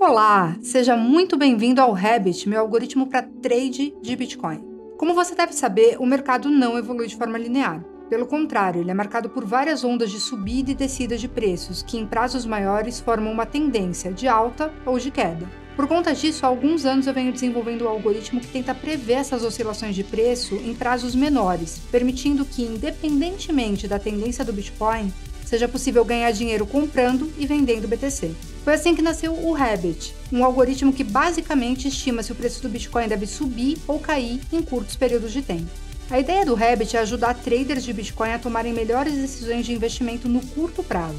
Olá, seja muito bem-vindo ao Habit, meu algoritmo para trade de Bitcoin. Como você deve saber, o mercado não evolui de forma linear. Pelo contrário, ele é marcado por várias ondas de subida e descida de preços, que em prazos maiores formam uma tendência de alta ou de queda. Por conta disso, há alguns anos eu venho desenvolvendo um algoritmo que tenta prever essas oscilações de preço em prazos menores, permitindo que, independentemente da tendência do Bitcoin, seja possível ganhar dinheiro comprando e vendendo BTC. Foi assim que nasceu o Rabbit, um algoritmo que basicamente estima se o preço do Bitcoin deve subir ou cair em curtos períodos de tempo. A ideia do Rabbit é ajudar traders de Bitcoin a tomarem melhores decisões de investimento no curto prazo.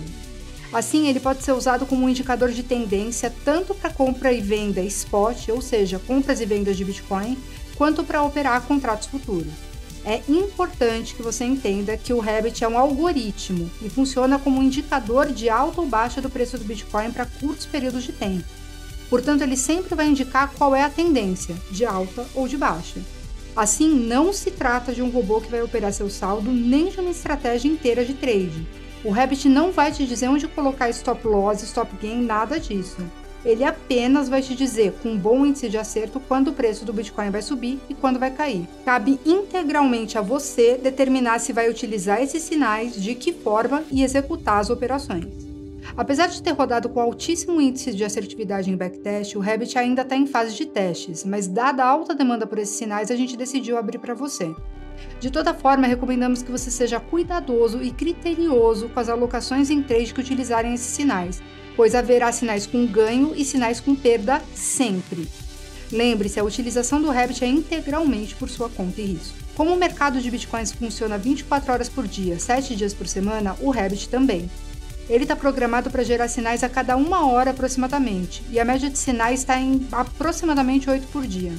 Assim, ele pode ser usado como um indicador de tendência tanto para compra e venda spot, ou seja, compras e vendas de Bitcoin, quanto para operar contratos futuros é importante que você entenda que o Rabbit é um algoritmo e funciona como um indicador de alta ou baixa do preço do Bitcoin para curtos períodos de tempo. Portanto, ele sempre vai indicar qual é a tendência, de alta ou de baixa. Assim, não se trata de um robô que vai operar seu saldo nem de uma estratégia inteira de trade. O Rabbit não vai te dizer onde colocar stop loss, stop gain, nada disso ele apenas vai te dizer com um bom índice de acerto quando o preço do Bitcoin vai subir e quando vai cair. Cabe integralmente a você determinar se vai utilizar esses sinais, de que forma e executar as operações. Apesar de ter rodado com altíssimo índice de assertividade em backtest, o Rabbit ainda está em fase de testes, mas dada a alta demanda por esses sinais, a gente decidiu abrir para você. De toda forma, recomendamos que você seja cuidadoso e criterioso com as alocações em trade que utilizarem esses sinais, pois haverá sinais com ganho e sinais com perda sempre. Lembre-se, a utilização do Rabbit é integralmente por sua conta e risco. Como o mercado de bitcoins funciona 24 horas por dia, 7 dias por semana, o Rabbit também. Ele está programado para gerar sinais a cada uma hora aproximadamente, e a média de sinais está em aproximadamente 8 por dia.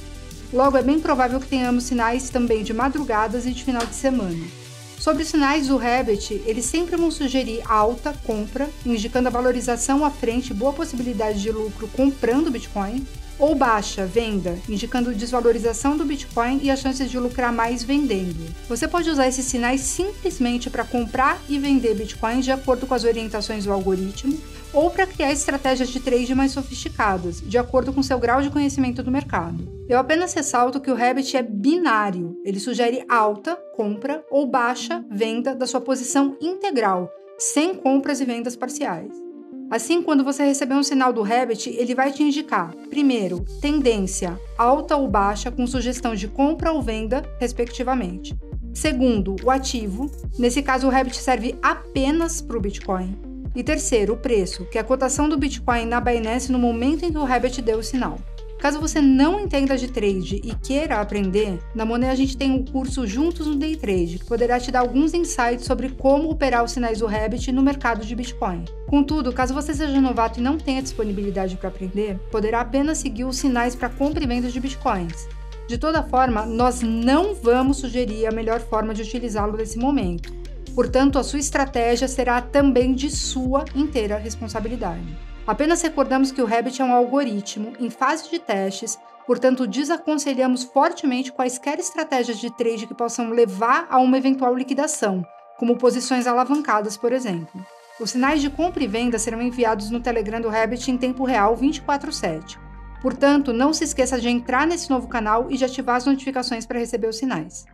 Logo, é bem provável que tenhamos sinais também de madrugadas e de final de semana. Sobre os sinais do Rabbit, eles sempre vão sugerir alta compra, indicando a valorização à frente e boa possibilidade de lucro comprando Bitcoin, ou baixa venda, indicando desvalorização do Bitcoin e as chances de lucrar mais vendendo. Você pode usar esses sinais simplesmente para comprar e vender Bitcoin de acordo com as orientações do algoritmo, ou para criar estratégias de trade mais sofisticadas, de acordo com seu grau de conhecimento do mercado. Eu apenas ressalto que o Rabbit é binário, ele sugere alta, compra, ou baixa, venda da sua posição integral, sem compras e vendas parciais. Assim, quando você receber um sinal do Rabbit, ele vai te indicar, primeiro, tendência alta ou baixa com sugestão de compra ou venda, respectivamente. Segundo, o ativo, nesse caso o Rabbit serve apenas para o Bitcoin. E terceiro, o preço, que é a cotação do Bitcoin na Binance no momento em que o Rabbit deu o sinal. Caso você não entenda de trade e queira aprender, na Monet a gente tem um curso Juntos no Day Trade, que poderá te dar alguns insights sobre como operar os sinais do Rabbit no mercado de Bitcoin. Contudo, caso você seja novato e não tenha disponibilidade para aprender, poderá apenas seguir os sinais para compra e venda de Bitcoins. De toda forma, nós não vamos sugerir a melhor forma de utilizá-lo nesse momento. Portanto, a sua estratégia será também de sua inteira responsabilidade. Apenas recordamos que o Rabbit é um algoritmo em fase de testes, portanto, desaconselhamos fortemente quaisquer estratégias de trade que possam levar a uma eventual liquidação, como posições alavancadas, por exemplo. Os sinais de compra e venda serão enviados no Telegram do Rabbit em tempo real 24/7. Portanto, não se esqueça de entrar nesse novo canal e de ativar as notificações para receber os sinais.